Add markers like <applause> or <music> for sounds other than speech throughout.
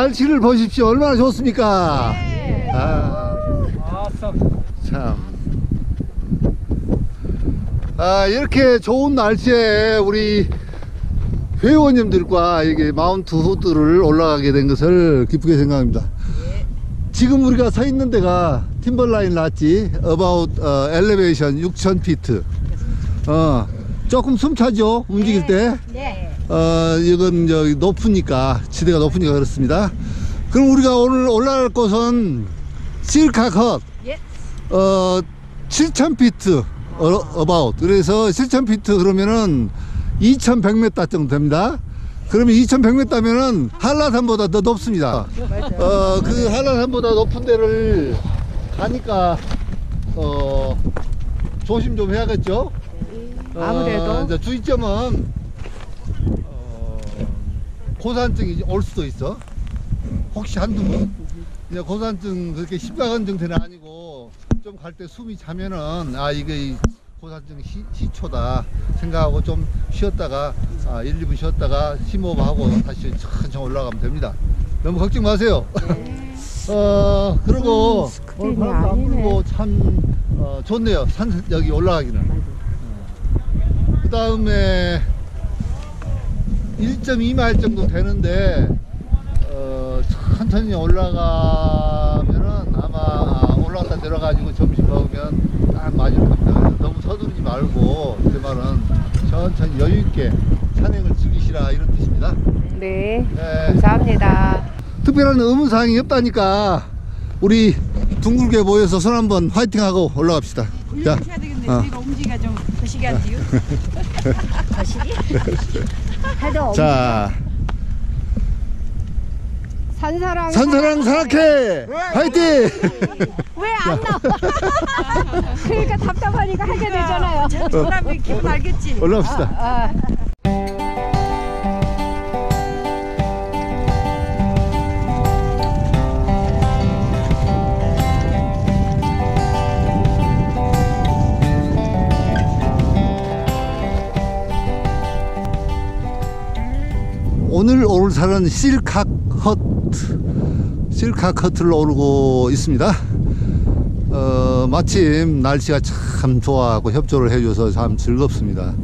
날씨를 보십시오. 얼마나 좋습니까? 아, 참. 아, 이렇게 좋은 날씨에 우리 회원님들과 이게 마운트 후드를 올라가게 된 것을 기쁘게 생각합니다. 지금 우리가 서 있는 데가 팀벌라인 랐지 about 어, 엘리베이션 6000 피트. 어, 조금 숨차죠? 움직일 때. 네. 어, 이건 저기 높으니까, 지대가 높으니까 그렇습니다. 그럼 우리가 오늘 올라갈 곳은 실카컷, 예. 어, 7000 피트, 어, about. 그래서 7000 피트 그러면은 2100m 정도 됩니다. 그러면 2100m면은 한라산보다 더 높습니다. 어, 그 한라산보다 높은 데를 가니까, 어, 조심 좀 해야겠죠? 어, 아무래도. 이제 주의점은 어, 고산증이 올 수도 있어. 혹시 한두 번. 이제 고산증 그렇게 심각한 정도는 아니고 좀 갈 때 숨이 차면은 아 이게 이 고산증 시, 시초다 생각하고 좀 쉬었다가 아 1, 2분 쉬었다가 심호흡하고 다시 천천히 올라가면 됩니다. 너무 걱정 마세요. <laughs> 어 그리고 오늘 바람도 안. 불고 참 어, 좋네요. 산 여기 올라가기는. 그 다음에 1.2마일 정도 되는데 어, 천천히 올라가면은 아마 올라갔다 내려가지고 점심 먹으면 딱 맞을 겁니다. 너무 서두르지 말고 제 말은 천천히 여유 있게 산행을 즐기시라 이런 뜻입니다. 네. 네. 감사합니다. 특별한 의문사항이 없다니까 우리 둥글게 모여서 손 한번 화이팅하고 올라갑시다. 자, 하셔야 되겠네. 어. 저희가 움직이가 좀 거시기 하지요. 거시기? 해도 자, 산사랑 산사랑 산악회 화이팅! 왜 안 나와? <laughs> 그러니까 답답하니까 하게 되잖아요. 저 사람이 기분 알겠지. 올라갑시다. 아, 오늘 오를 산은 실카커트 실카커트를 오르고 있습니다. 어, 마침 날씨가 참 좋아하고 협조를 해줘서 참 즐겁습니다.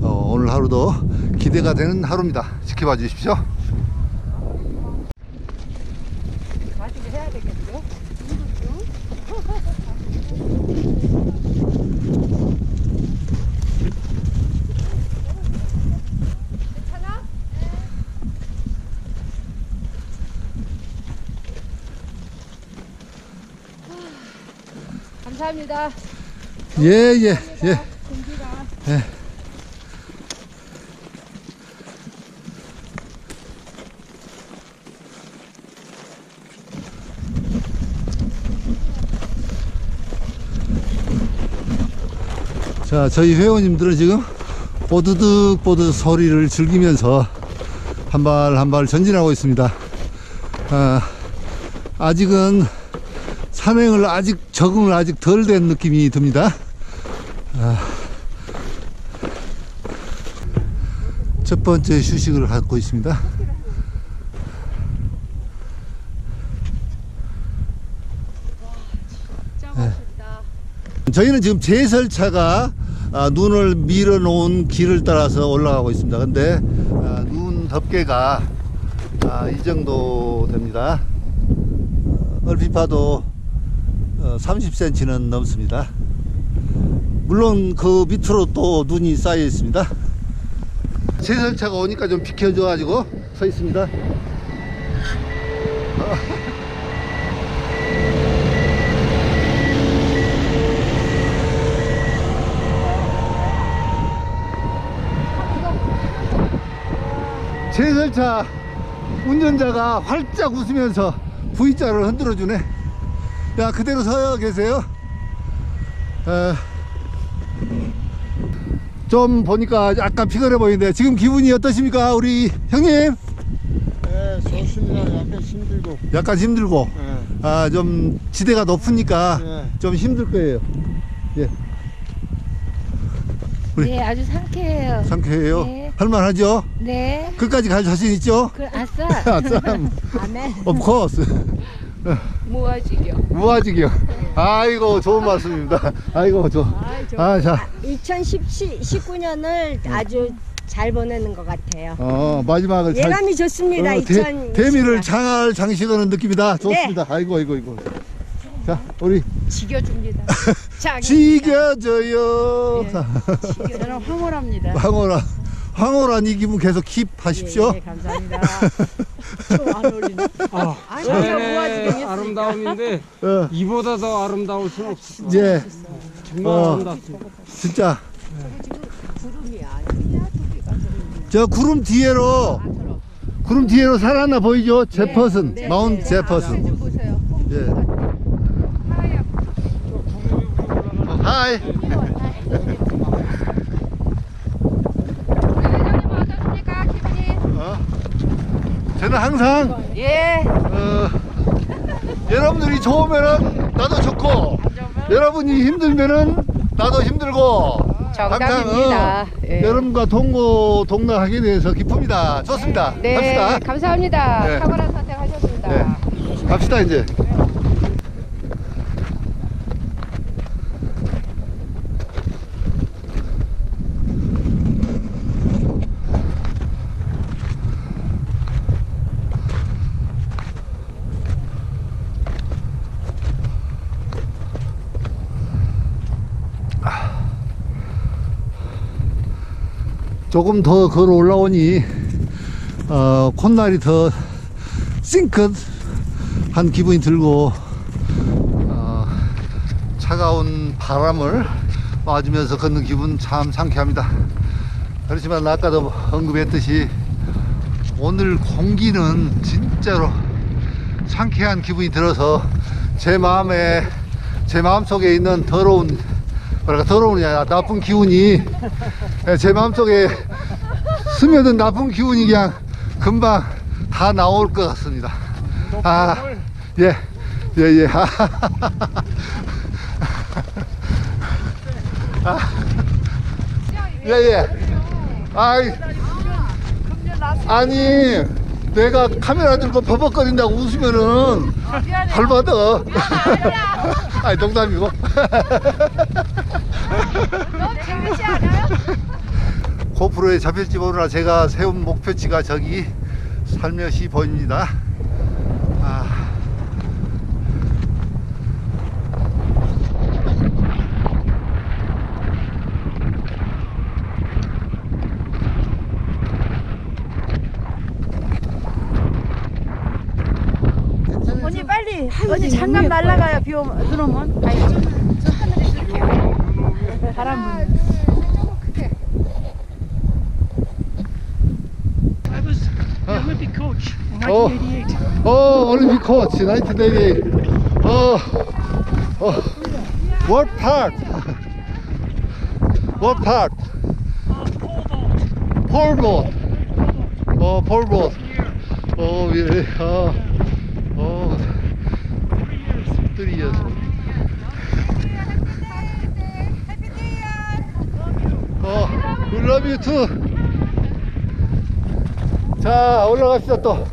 어, 오늘 하루도 기대가 되는 하루입니다. 지켜봐 주십시오 가지고 해야 되겠죠? 괜찮아? 감사합니다. 예 예예 예, 공기가 예. 자, 저희 회원님들은 지금 보드득 보드 소리를 즐기면서 한 발 한 발 전진하고 있습니다. 아, 아직은 산행을 아직 적응을 아직 덜 된 느낌이 듭니다. 아, 첫 번째 휴식을 갖고 있습니다. 짜고습니다 저희는 지금 제설차가 아, 눈을 밀어 놓은 길을 따라서 올라가고 있습니다. 근데 아, 눈 덮개가 아, 이 정도 됩니다. 어, 얼핏 봐도 어, 30cm는 넘습니다. 물론 그 밑으로 또 눈이 쌓여 있습니다. 제설차가 오니까 좀 비켜줘 가지고 서 있습니다. 제설차 운전자가 활짝 웃으면서 V자를 흔들어주네. 야 그대로 서 계세요? 어... 좀 보니까 약간 피곤해 보이는데 지금 기분이 어떠십니까, 우리 형님? 네, 좋습니다. 약간 힘들고. 약간 힘들고, 네. 아, 좀 지대가 높으니까 네. 좀 힘들 거예요. 예, 우리- 네, 아주 상쾌해요. 상쾌해요. 네. 할만하죠? 네. 끝까지 갈 자신 있죠? 그 아싸. <laughs> 아싸. 아멘. of course. 모아지겨. 무아지기요. 아이고, 좋은 말씀입니다. 아이고, 저. 아, 자. 2019년을 아주 잘 보내는 것 같아요. 어, 마지막을 잘. 예감이 좋습니다. 어, 2020. 대, 대미를 잘 장식하는 느낌이다. 좋습니다. 아이고, 아이고, 아이고. 자, 우리 지겨줍니다. <laughs> 지겨져요. 자, 저는 황홀합니다. 황홀한, 황홀한 이 기분 계속 킵하십시오. 예, 감사합니다. 좀안 어울리네. 아, 제가 모아지겠습니까? 아름다움인데 어, 이보다 더 아름다울 수는 없어. 예, 정말 어. 진짜. 저 구름 뒤에로, 구름 뒤에로 살았나 보이죠? 제퍼슨, 마운트 제퍼슨. 보세요. 예. 어, 하이. 회장님 어떠십니까? 기분이? 어? 저는 항상 예. 어, 여러분들이 좋으면은 나도 좋고 여러분이 힘들면은 나도 힘들고 정답입니다. 어, 예. 여러분과 동고 동락하게 돼서 기쁩니다. 좋습니다. 네, 갑시다. 감사합니다. 네. 탁월한 선택하셨습니다. 네. 갑시다 이제. 조금 더 걸어 올라오니 어, 콧날이 더 싱긋한 기분이 들고 어, 차가운 바람을 맞으면서 걷는 기분 참 상쾌합니다. 그렇지만 아까도 언급했듯이 오늘 공기는 진짜로 상쾌한 기분이 들어서 제 마음에 제 마음 속에 있는 더러운 뭐랄까 더러운이 아니라 나쁜 기운이 제 마음 속에 스며든 나쁜 기운이 그냥 금방 다 나올 것 같습니다. 아, 예, 예, 예. 아, 예, 예. 아이, 아니, 내가 카메라 들고 버벅거린다고 웃으면은 벌 받아. 아니, 농담이고. 재밌지 않아요? 고프로에 잡힐지 모르나 제가 세운 목표치가 저기 살며시 보입니다. 아. 언니 빨리. 언니 장갑 날라가요. 비 오면 눈 오면. 아니, 저 하늘에 줄게요. 바람 불. Coach in Oh. 1988. 어, 올림픽 코치, 나이트 데이. 어, 어, what part? What part? Pole vault. 폴봇. 어, 폴봇. 어, 예, 어, 어, Three years. 3 years. 어, we love you too. 자, 올라갑시다 또.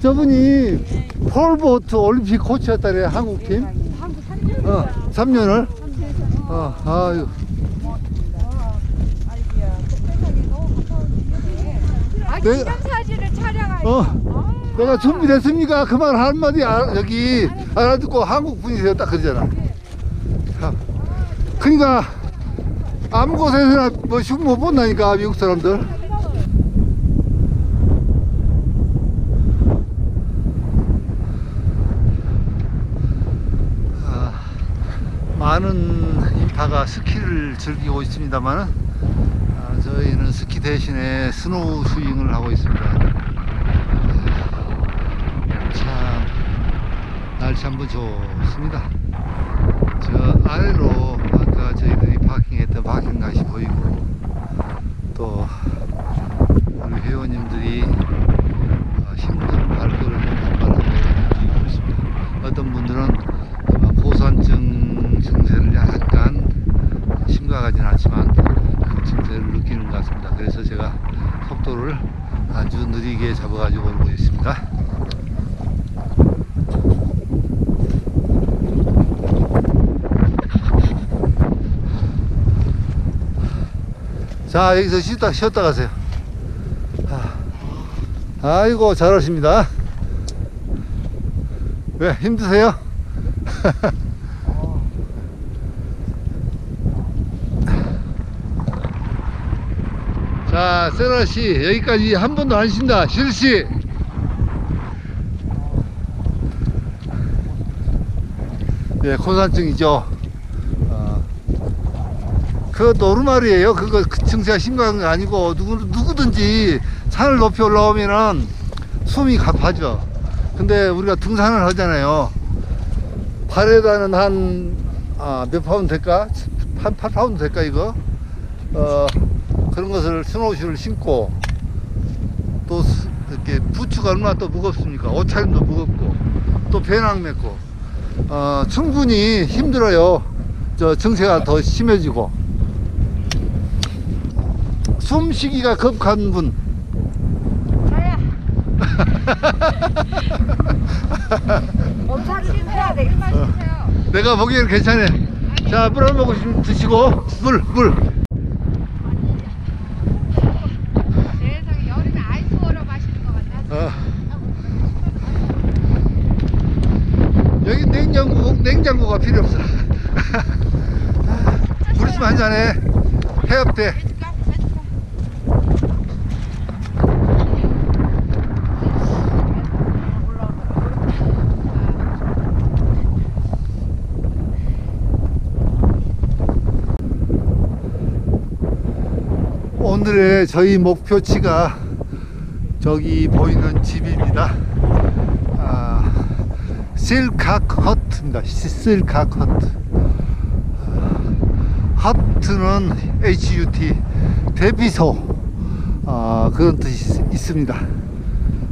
저분이 폴보트 올림픽 코치였다래 한국팀. 어, 3년을. 어, 아유. 아, 네. 기념사진을 촬영하니 어, 내가 준비됐습니까? 그 말 한마디 알, 여기 알아듣고 한국 분이세요. 딱 그러잖아. 참. 그러니까 아무 곳에서나 뭐 흉 못 본다니까 미국 사람들. 아, 많은 인파가 스키를 즐기고 있습니다만은 아, 저 저희는 스키 대신에 snowshoeing을 하고 있습니다. 참 날씨 한번 좋습니다. 저 아래로 아까 저희들이 파킹했던 파킹 가시 보이고 또 우리 회원님들이 어, 힘든 발걸음을 한바람에 느끼고 있습니다. 어떤 분들은 아마 고산증 증세를 약간 심각하진 않지만 그 증세를 느끼는 것 같습니다. 그래서 제가 속도를 아주 느리게 잡아가지고 오고 있습니다. 자 여기서 쉬었다 쉬었다 가세요. 아, 아이고 잘하십니다. 왜 힘드세요? <laughs> 자, 세라 씨 여기까지 한 번도 안 쉰다. 실시. 네, 고산증이죠. 어, 그 normal이에요. 그거 그 증세가 심각한 게 아니고 누구 누구든지 산을 높이 올라오면은 숨이 가파져. 근데 우리가 등산을 하잖아요. 발에다는 한, 아, 몇 파운드 될까? 한 8파운드 될까, 이거? 어, 그런 것을 snowshoe를 신고, 또, 스- 이렇게 부츠가 얼마나 또 무겁습니까? 옷차림도 무겁고, 또 배낭 메고, 어, 충분히 힘들어요. 저 증세가 더 심해지고. 숨쉬기가 급한 분, 엄살을 해야 되겠어. 내가 보기에는 괜찮아. 자, 물 한 모금 드시고, 물, 물. 세상에 여름에 아이스워터 마시는 것 같나? 어. 여기 냉장고, 냉장고가 필요 없어. 물 있으면 한잔해. 해협대. 오늘의 저희 목표치가 저기 보이는 집입니다. 아, 실카커트입니다. 실카커트. 하트는 HUT 대피소 아, 그런 뜻이 있- 있습니다.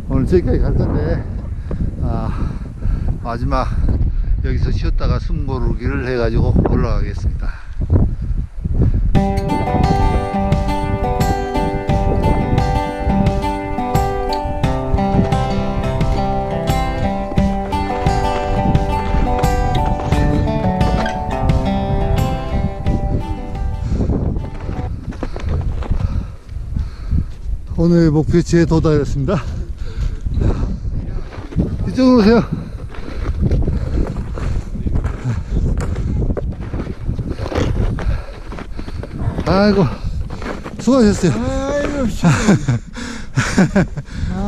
오늘 저기까지 갈 건데 아, 마지막 여기서 쉬었다가 숨 고르기를 해가지고 올라가겠습니다. 오늘 목표지에 도달했습니다. 이쪽으로 오세요. 아이고, 수고하셨어요. 아이고,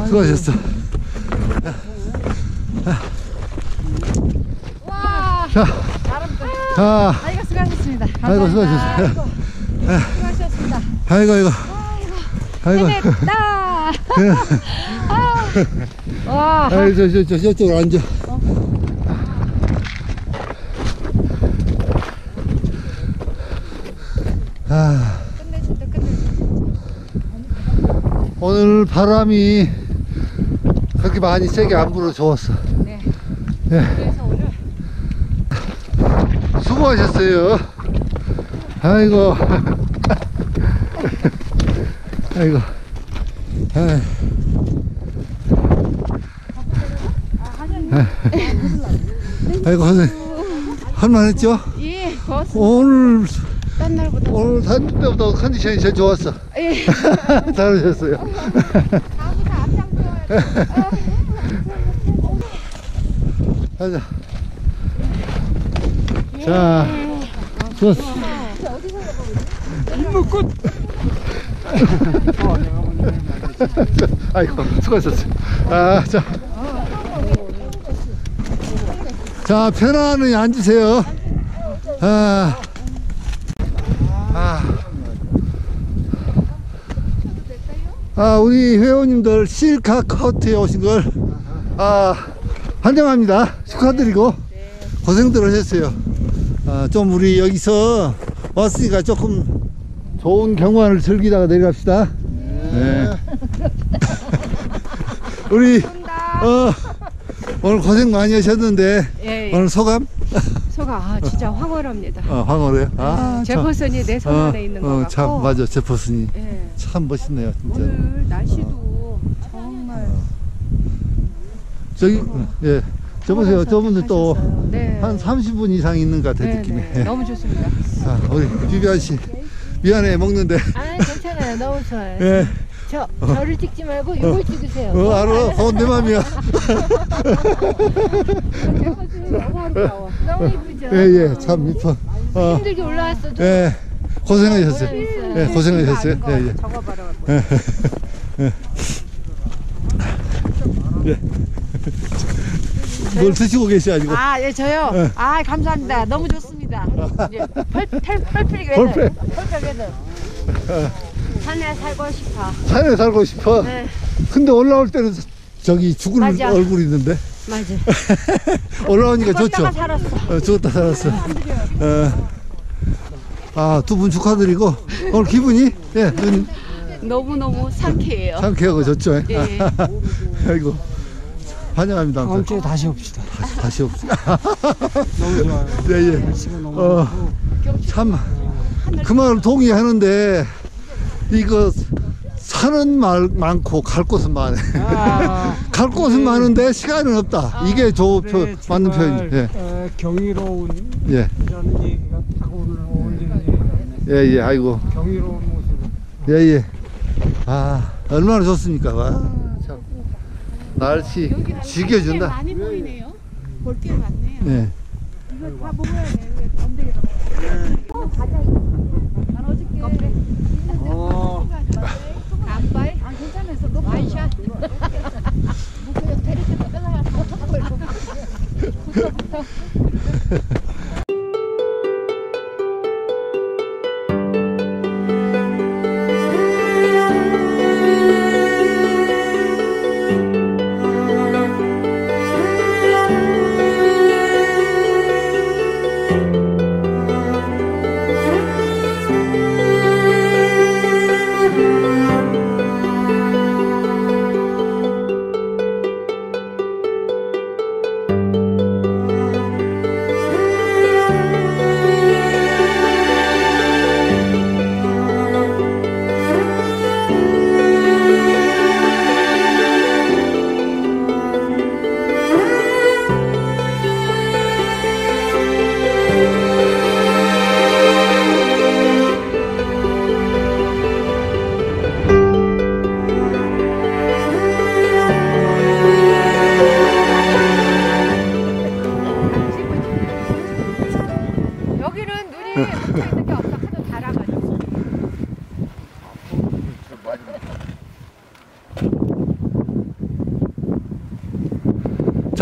수고하셨어. 와, 자, 자, 아이고 수고하셨습니다. 아이고, 수고하셨어요. 수고하셨습니다. 아이고, 아이고. 아이고, 해냈다. 와, 아이고, 저, 저, 저, 저쪽으로 앉아. 아. 끝내준다, 끝내준다. 오늘 바람이 그렇게 많이 세게 안 불어 좋았어. 네. 네. 그래서 오늘 수고하셨어요. 아이고. <laughs> 아이고. 아이. 아이고. 할만했죠? 예, 고맙습니다. 오늘, 딴 날보다 오늘 다닐 때보다 컨디션이 제일 좋았어. 예. <laughs> 잘하셨어요. 다음부터 앞장서야 가자. 자, 좋았어. 아이고, 수고하셨어요. 아, 자. 자, 편안히 앉으세요. 아, 아. 아, 우리 회원님들 실카 커트에 오신 걸, 아, 환영합니다. 축하드리고, 고생들 하셨어요. 아, 좀 우리 여기서 왔으니까 조금 좋은 경관을 즐기다가 내려갑시다. 네. <laughs> 우리, 어, 오늘 고생 많이 하셨는데, 예, 예. 오늘 소감? 소가 아, 진짜 황홀합니다. 어, 황홀해요? 아, 참. 제퍼슨이 내 손 안에 있는 것 어, 같고. 참, 맞아. 제퍼슨이. 예. 참 멋있네요, 진짜. 오늘 날씨도 정말 저기, 예. 저보세요. 저분들 또 네. 한 30분 이상 있는 것 같아요, 네, 느낌이. 네. 너무 좋습니다. 아, 우리 비비안 씨. 미안해, 먹는데. 아 괜찮아요 너무 좋아요 예. 저 저를 찍지 말고 이걸 찍으세요 어, 알아. 그건 내 <laughs> 맘이야. 너무 아름다워. 너무 이쁘죠 예, 예. 참 이뻐. 어, 힘들게 올라왔어도 예. 고생하셨어요. 있어요. 예, 고생하셨어요. 예, 예. 적어봐라. 뭘 드시고 계셔 가지고. 아, 예, 저요. 예. 아, 감사합니다. 너무 좋습니다. 이제 펄, 펄, 펄필이 펄필. 펄필 산에 살고 싶어. 산에 살고 싶어. 네. 근데 올라올 때는 저기 죽을 맞아. 얼굴 있는데. 맞아. <laughs> 올라오니까 좋죠. 걷다가 살았어. 어, 죽었다 살았어. 어. 아, 두 분 축하드리고, 오늘 기분이, 예, 누님, 너무너무 상쾌해요. 상쾌하고 좋죠. 예. 예. <laughs> 아이고, 환영합니다. 다음 주에 다시 옵시다. 다시, 다시 없습니다. <laughs> 너무 좋아요. 예, 예. 날씨가 너무 어. 참, 그 말을 동의하는데, 이거, 산은 말, 많고, 갈 곳은 많아. 아, <laughs> 갈 곳은 많은데, 시간은 없다. 이게 조, 표, 네, 맞는 표현이. 예, 어, 경이로운 예, 이라는 얘기가 딱 오늘 어울리는 얘기네. 예, 예, 아이고. 경이로운 모습. 예, 예. 아, 얼마나 좋습니까? 와, 참. 날씨 죽여준다. 많이 보이네요. 볼 게 많네요. 예. 다 먹어야 돼. 왜안 되겠다. 어, 안바이?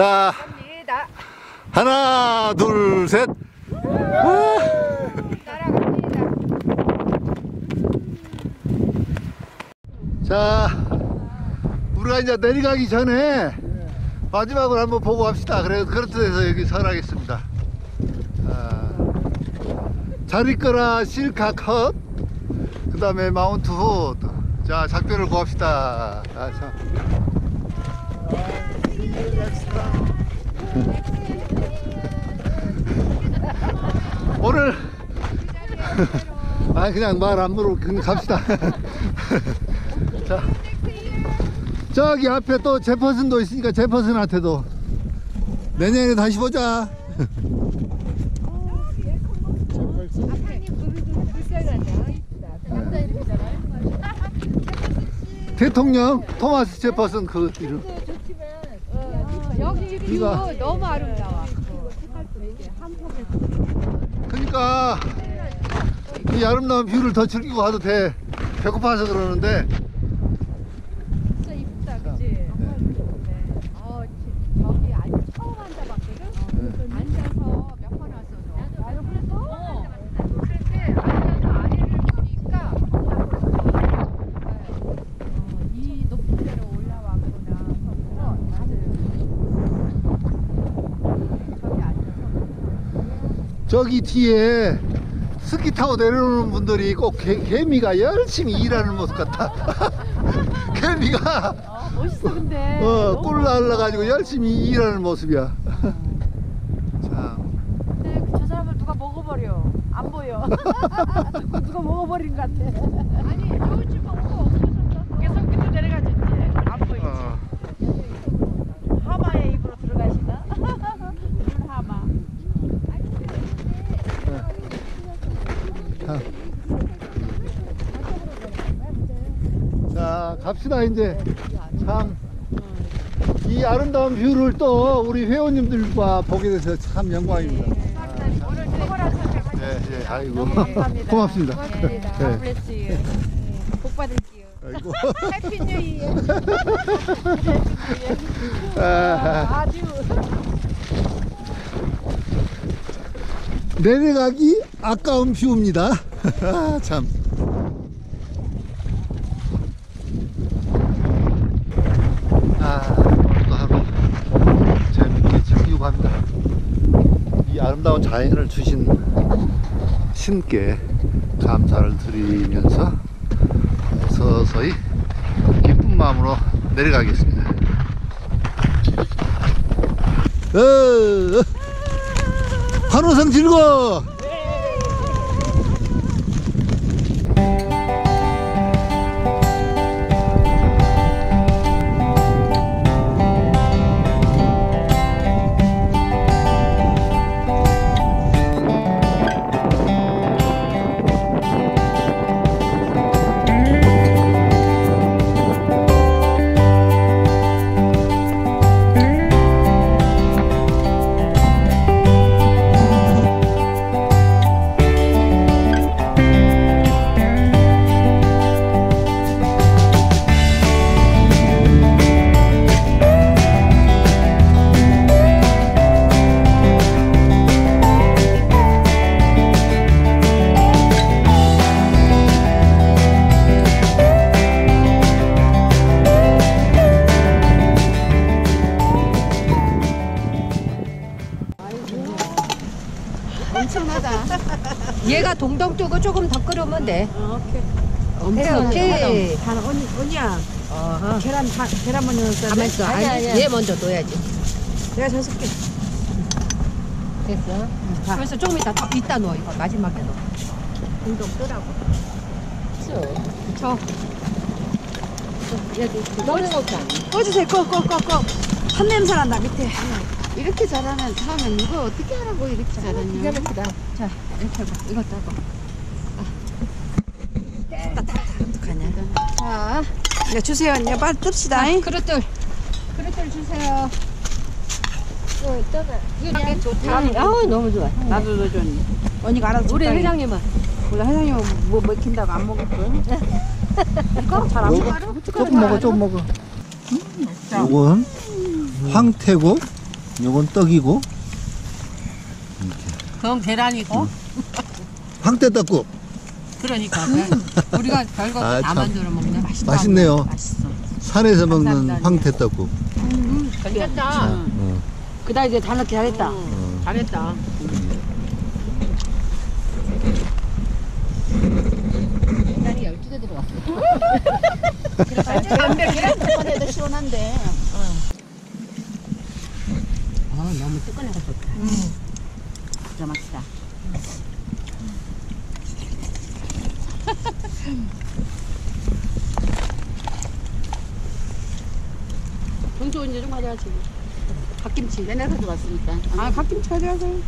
자, 갑니다. 하나, 둘, 셋. 따라갑니다. 자, 우리가 이제 내려가기 전에 마지막으로 한번 보고 갑시다. 그래, 그렇듯 해서 여기 설하겠습니다. 아, 자리거라 실카 컷, 그 다음에 마운트 훗. 자, 작별을 구합시다. 아, 참. <laughs> 오늘 <laughs> 아 그냥 말 안 물어. 그냥 갑시다. <laughs> 자 저기 앞에 또 제퍼슨도 있으니까 제퍼슨한테도 내년에 다시 보자. 대통령 토마스 제퍼슨 그 이름 이거. 너무 아름다워. 그러니까 이 아름다운 view를 더 즐기고 가도 돼 배고파서 그러는데 진짜 이쁘다, 그치? 네. 어, 지- 저기 아직 처음 앉아봤거든? 앉아서 몇 번 왔어, 너. 나도 그래서? 어. 그런데 앉아서 아래를 보니까 네. 어, 저기 뒤에 스키 타고 내려오는 분들이 꼭 개, 개미가 열심히 일하는 모습 같아. <laughs> 개미가 멋있어 근데. 어, 꿀 날라가지고 열심히 일하는 모습이야. <laughs> 참. 근데 저 사람을 누가 먹어버려. 안 보여. <laughs> 누가 먹어버린 것 같아. 아니 요즘 오고 없어졌어. 계속 밑으로 내려가지 이제. 안 보이지. 어. 하마의 입으로 들어가시나? 물 하마. 자. 자, 갑시다, 이제. 참. 이 아름다운 view를 또 우리 회원님들과 보게 돼서 참 영광입니다. 예, 예, 아이고. <laughs> 감사합니다. 고맙습니다. 고맙습니다. 네. Bless you. 복 받을게요. 아이고. Happy new year. 아, 아주. 내려가기 아까운 view입니다. <laughs> 아, 참. 아, 오늘도 하루 재밌게 즐기고 갑니다. 이 아름다운 자연을 주신 신께 감사를 드리면서 서서히 기쁜 마음으로 내려가겠습니다. 어, 환호성 즐거! 얘 더 끓으면 돼. 오케이. 오케이. 단 언니 언니야. 어허. 계란 다, 계란 먼저 넣었어. 가만 있어. 아니, 얘 먼저 넣어야지. 내가 저 쓸게. 됐어. 그래서 조금 이따 더- 이따 넣어 이거 마지막에 넣어. 동동 끄라고. 저. 여기 넣는 것도 아니야. 꺼주세요. 꺼, 꺼, 꺼, 꺼. 탄 냄새 난다 밑에. 이렇게 잘하는 사람은 이거 어떻게 하라고 이렇게 기가 잘하냐? 막히다. 자, 이렇게 해봐. 이것도. 어떡하냐. 자, 야, 주세요. 언니. 빨리 뜹시다. 잉? 그릇들. 그릇들 주세요. 이게 좋다. 아우 너무 좋아. 나도 넣어줘 언니. 언니가 알아서 우리 적당히. 회장님은 우리 회장님은 뭐 먹힌다고 안 먹었거든. 이거 잘안 먹어. 먹어. 조금 먹어, 조금 먹어. 요건 황태고, 요건 떡이고, 그건 계란이고. 황태 떡국. 그러니까 우리가 별거 아, 다 참. 만들어 먹네. 맛있네요. 맛있어. 산에서 먹는 감사합니다. 황태 떡국. 괜찮다. 어, 그다 이제 다 넣기 잘했다. 어. 잘했다. 계란이 12개 들어갔어. 계란 덕분에도 시원한데. 아, 너무 뜨끈해서 좋다. 진짜 맛있다. <laughs> 정수 이제 좀 가져야지. 갓김치. 내내 가져왔으니까. 아, 갓김치 가져가세요.